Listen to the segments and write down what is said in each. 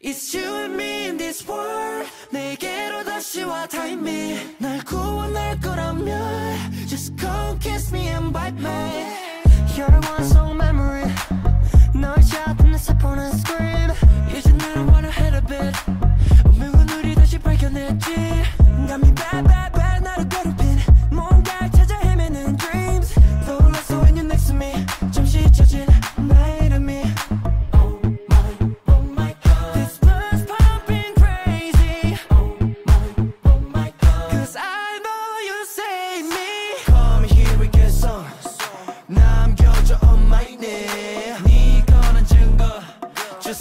It's you and me in this world. 내게로 다시 와 time me 날 구원할 거라면 Just come kiss me and bite me. You're the one so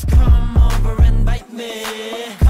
Come over and bite me.